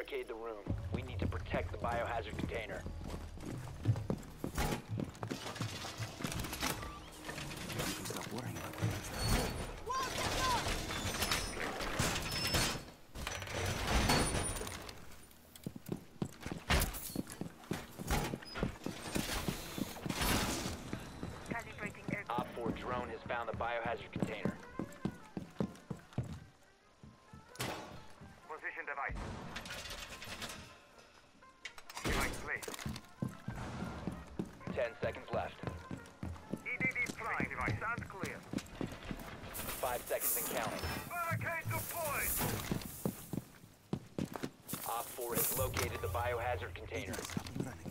barricade the room. We need to protect the biohazard container. Stop worrying about that. Calibrating air. Op 4 drone has found the biohazard container. 10 seconds left. EDD prime device. Sound clear. 5 seconds and counting. Barricade deployed. Op 4 has located the biohazard container. Something